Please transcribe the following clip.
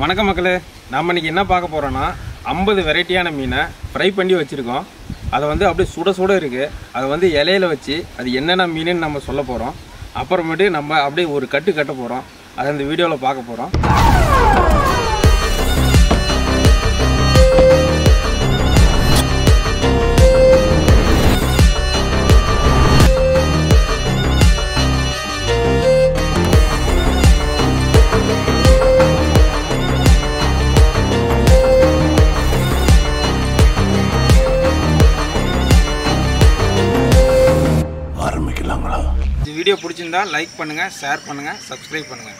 வணக்கம் மக்களே. நம்ம இன்றைக்கி என்ன பார்க்க போகிறோன்னா ஐம்பது வெரைட்டியான மீனை ஃப்ரை பண்ணி வச்சுருக்கோம். அதை வந்து அப்படியே சுட சுட இருக்குது அதை வந்து இலையில வச்சு அது என்னென்ன மீனுன்னு நம்ம சொல்ல போகிறோம் அப்புறமேட்டு நம்ம அப்படியே ஒரு கட்டு கட்ட போகிறோம் அதை இந்த வீடியோவில் பார்க்க போகிறோம் இந்த வீடியோ பிடிச்சிருந்தா லைக் பண்ணுங்கள் ஷேர் பண்ணுங்கள் சப்ஸ்கிரைப் பண்ணுங்கள்